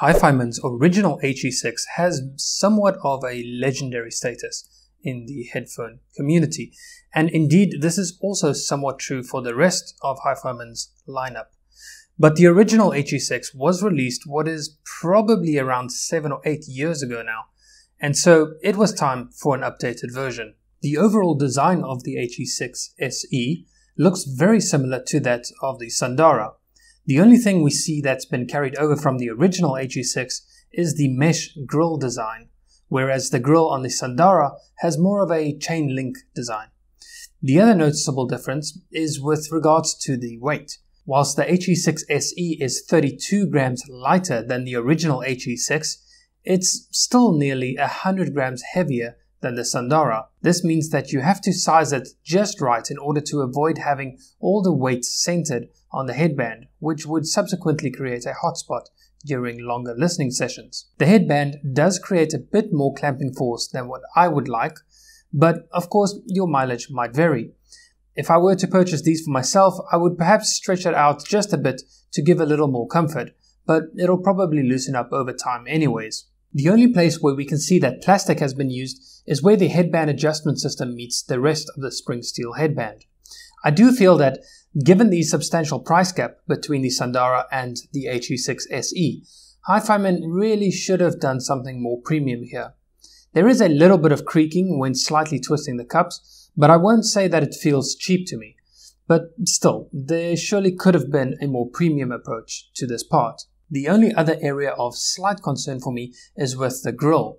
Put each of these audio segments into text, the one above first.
HiFiMan's original HE6 has somewhat of a legendary status in the headphone community, and indeed this is also somewhat true for the rest of HiFiMan's lineup. But the original HE6 was released what is probably around 7 or 8 years ago now, and so it was time for an updated version. The overall design of the HE6 SE looks very similar to that of the Sundara, the only thing we see that's been carried over from the original HE6 is the mesh grille design, whereas the grille on the Sundara has more of a chain link design. The other noticeable difference is with regards to the weight. Whilst the HE6 SE is 32 grams lighter than the original HE6, it's still nearly 100 grams heavier than the Sundara. This means that you have to size it just right in order to avoid having all the weight centered on the headband, which would subsequently create a hotspot during longer listening sessions. The headband does create a bit more clamping force than what I would like, but of course your mileage might vary. If I were to purchase these for myself, I would perhaps stretch it out just a bit to give a little more comfort, but it'll probably loosen up over time anyways. The only place where we can see that plastic has been used is where the headband adjustment system meets the rest of the spring steel headband. I do feel that given the substantial price gap between the Sundara and the HE6 SE, HiFiMan really should have done something more premium here. There is a little bit of creaking when slightly twisting the cups, but I won't say that it feels cheap to me. But still, there surely could have been a more premium approach to this part. The only other area of slight concern for me is with the grill.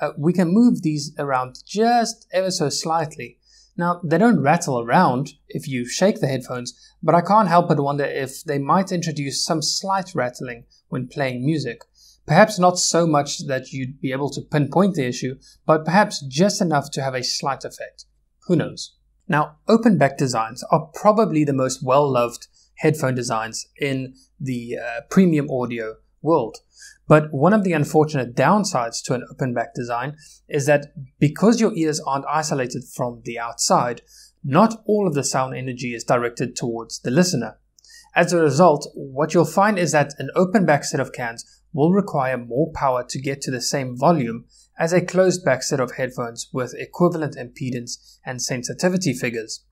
Uh, we can move these around just ever so slightly. Now, they don't rattle around if you shake the headphones, but I can't help but wonder if they might introduce some slight rattling when playing music. Perhaps not so much that you'd be able to pinpoint the issue, but perhaps just enough to have a slight effect. Who knows? Now, open back designs are probably the most well loved headphone designs in the uh, premium audio world. But one of the unfortunate downsides to an open back design is that because your ears aren't isolated from the outside, not all of the sound energy is directed towards the listener. As a result, what you'll find is that an open back set of cans will require more power to get to the same volume as a closed back set of headphones with equivalent impedance and sensitivity figures.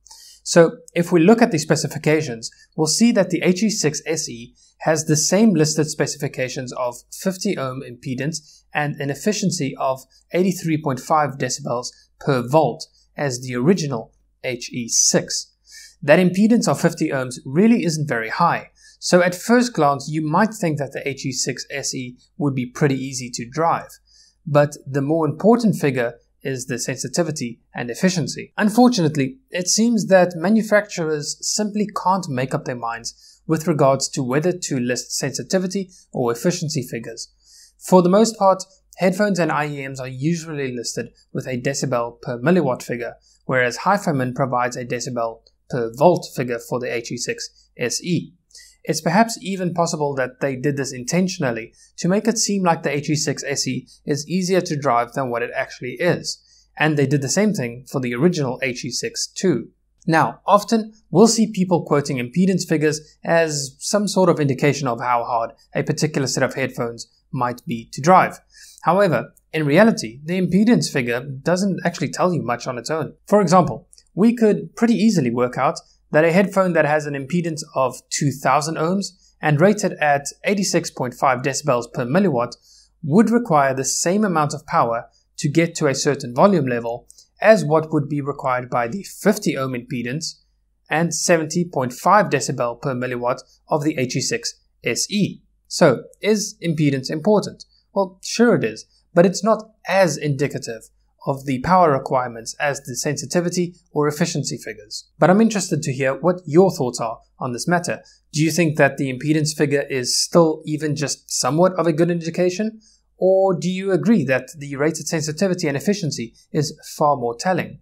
So if we look at the specifications, we'll see that the HE6 SE has the same listed specifications of 50 ohm impedance and an efficiency of 83.5 decibels per volt as the original HE6. That impedance of 50 ohms really isn't very high, so at first glance you might think that the HE6 SE would be pretty easy to drive. But the more important figure is the sensitivity and efficiency. Unfortunately, it seems that manufacturers simply can't make up their minds with regards to whether to list sensitivity or efficiency figures. For the most part, headphones and IEMs are usually listed with a decibel per milliwatt figure, whereas HiFiMan provides a decibel per volt figure for the HE6 SE. It's perhaps even possible that they did this intentionally to make it seem like the HE6 SE is easier to drive than what it actually is. And they did the same thing for the original HE6 too. Now, often we'll see people quoting impedance figures as some sort of indication of how hard a particular set of headphones might be to drive. However, in reality, the impedance figure doesn't actually tell you much on its own. For example, we could pretty easily work out that a headphone that has an impedance of 2000 ohms and rated at 86.5 decibels per milliwatt would require the same amount of power to get to a certain volume level as what would be required by the 50 ohm impedance and 70.5 decibel per milliwatt of the HE6 SE. So, is impedance important? Well, sure it is, but it's not as indicative of the power requirements as the sensitivity or efficiency figures. But I'm interested to hear what your thoughts are on this matter. Do you think that the impedance figure is still even just somewhat of a good indication? Or do you agree that the rated sensitivity and efficiency is far more telling?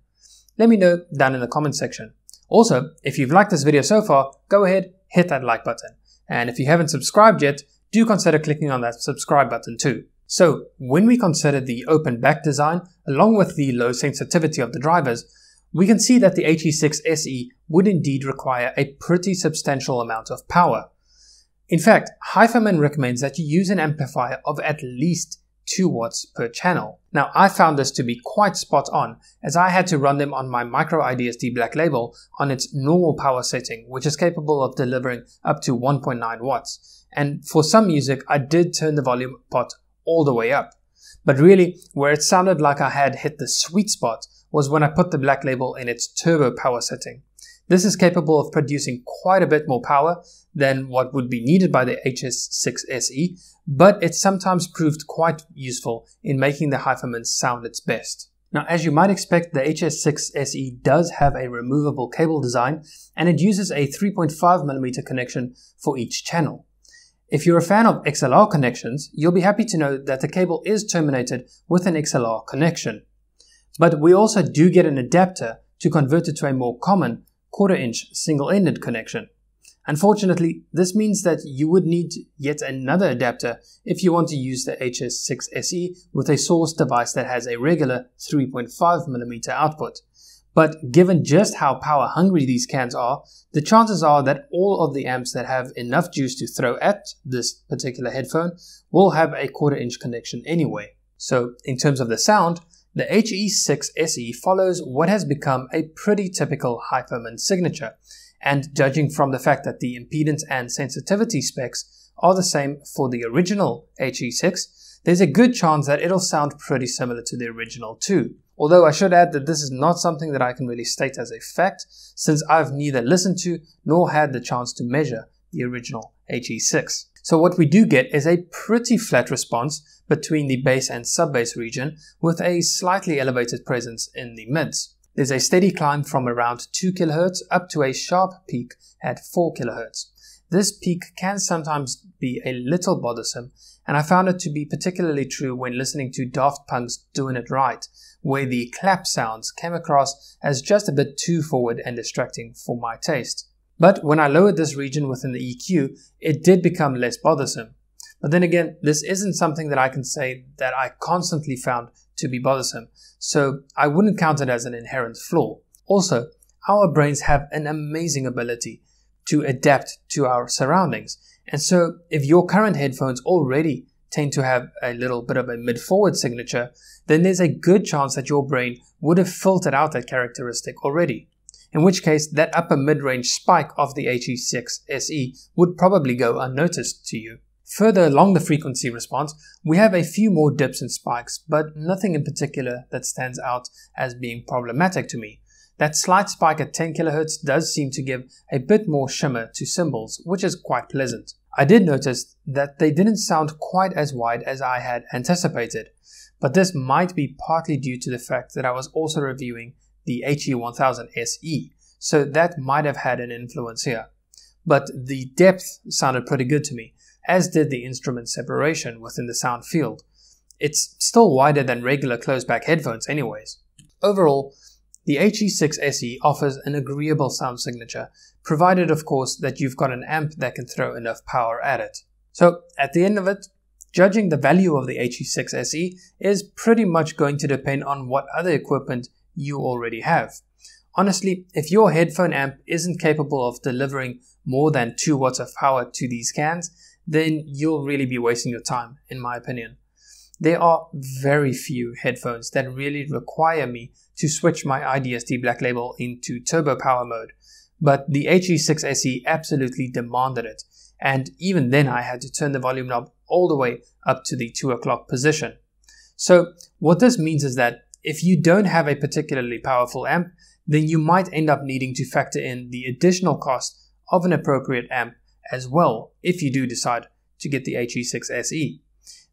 Let me know down in the comment section. Also, if you've liked this video so far, go ahead, hit that like button. And if you haven't subscribed yet, do consider clicking on that subscribe button too. So when we consider the open back design along with the low sensitivity of the drivers, we can see that the HE6 SE would indeed require a pretty substantial amount of power. In fact, HiFiMan recommends that you use an amplifier of at least 2 watts per channel. Now, I found this to be quite spot on, as I had to run them on my micro IDSD Black Label on its normal power setting, which is capable of delivering up to 1.9 watts. And for some music, I did turn the volume pot all the way up. But really, where it sounded like I had hit the sweet spot was when I put the Black Label in its turbo power setting. This is capable of producing quite a bit more power than what would be needed by the HE6 SE, but it sometimes proved quite useful in making the HiFiMan sound its best. Now, as you might expect, the HE6 SE does have a removable cable design, and it uses a 3.5mm connection for each channel. If you're a fan of XLR connections, you'll be happy to know that the cable is terminated with an XLR connection. But we also do get an adapter to convert it to a more common quarter inch single-ended connection. Unfortunately, this means that you would need yet another adapter if you want to use the HE6 SE with a source device that has a regular 3.5mm output. But given just how power hungry these cans are, the chances are that all of the amps that have enough juice to throw at this particular headphone will have a quarter inch connection anyway. So in terms of the sound, the HE6 SE follows what has become a pretty typical HiFiMan signature, and judging from the fact that the impedance and sensitivity specs are the same for the original HE6, there's a good chance that it'll sound pretty similar to the original too. Although I should add that this is not something that I can really state as a fact, since I've neither listened to nor had the chance to measure the original HE6. So what we do get is a pretty flat response between the bass and sub-bass region with a slightly elevated presence in the mids. There's a steady climb from around 2 kHz up to a sharp peak at 4 kHz. This peak can sometimes be a little bothersome, and I found it to be particularly true when listening to Daft Punk's Doing It Right, where the clap sounds came across as just a bit too forward and distracting for my taste. But when I lowered this region within the EQ, it did become less bothersome. But then again, this isn't something that I can say that I constantly found to be bothersome, so I wouldn't count it as an inherent flaw. Also, our brains have an amazing ability to adapt to our surroundings. And so, if your current headphones already tend to have a little bit of a mid forward signature, then there's a good chance that your brain would have filtered out that characteristic already. In which case, that upper mid range spike of the HE6 SE would probably go unnoticed to you. Further along the frequency response, we have a few more dips and spikes, but nothing in particular that stands out as being problematic to me. That slight spike at 10 kHz does seem to give a bit more shimmer to cymbals, which is quite pleasant. I did notice that they didn't sound quite as wide as I had anticipated, but this might be partly due to the fact that I was also reviewing the HE1000 SE, so that might have had an influence here. But the depth sounded pretty good to me, as did the instrument separation within the sound field. It's still wider than regular closed-back headphones anyways. Overall, the HE6 SE offers an agreeable sound signature, provided of course that you've got an amp that can throw enough power at it. So at the end of it, judging the value of the HE6 SE is pretty much going to depend on what other equipment you already have. Honestly, if your headphone amp isn't capable of delivering more than 2 watts of power to these cans, then you'll really be wasting your time, in my opinion. There are very few headphones that really require me to switch my IDSD Black Label into turbo power mode, but the HE6 SE absolutely demanded it, and even then I had to turn the volume knob all the way up to the 2 o'clock position. So what this means is that if you don't have a particularly powerful amp, then you might end up needing to factor in the additional cost of an appropriate amp as well if you do decide to get the HE6 SE.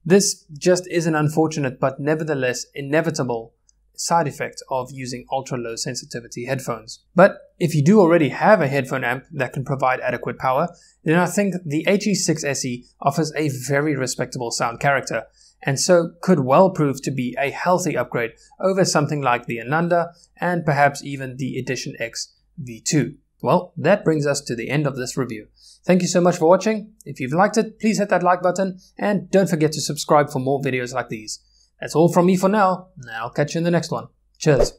This just is an unfortunate but nevertheless inevitable side effect of using ultra low sensitivity headphones. But if you do already have a headphone amp that can provide adequate power, then I think the HE6 SE offers a very respectable sound character, and so could well prove to be a healthy upgrade over something like the Ananda and perhaps even the Edition X V2. Well, that brings us to the end of this review. Thank you so much for watching. If you've liked it, please hit that like button and don't forget to subscribe for more videos like these. That's all from me for now. and I'll catch you in the next one. Cheers.